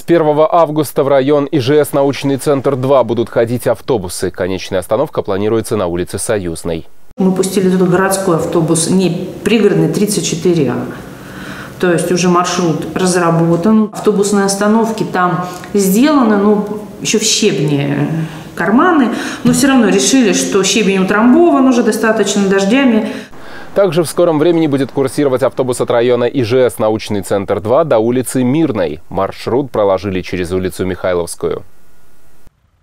С 1 августа в район ИЖС «Научный центр 2» будут ходить автобусы. Конечная остановка планируется на улице Союзной. Мы пустили туда городской автобус, не пригородный, 34А. То есть уже маршрут разработан. Автобусные остановки там сделаны, ну, еще в щебне карманы. Но все равно решили, что щебень утрамбован уже достаточно дождями. Также в скором времени будет курсировать автобус от района ИЖС «Научный центр 2» до улицы Мирной. Маршрут проложили через улицу Михайловскую.